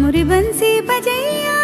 मुरी बंसी बजैया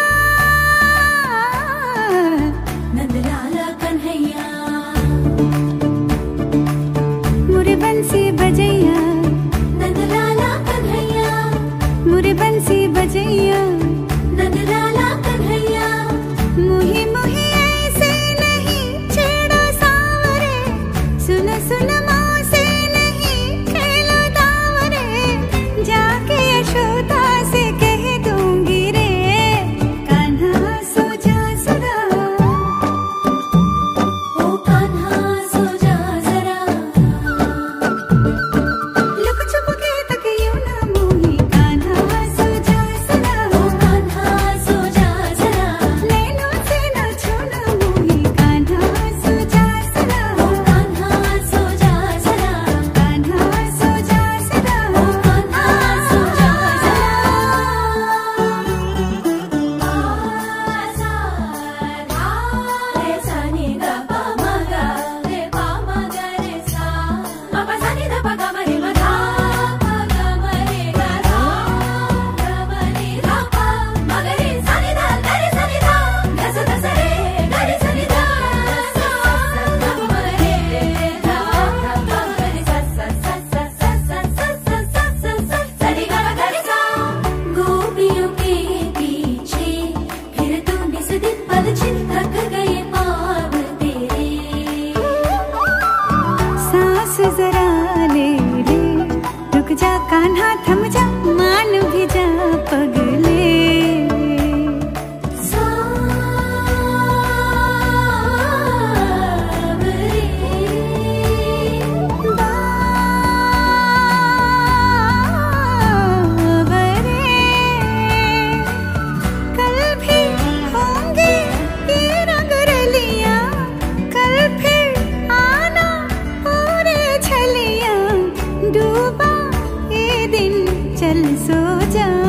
जा कान्हा थम जा मान भी जा पग। giữ chân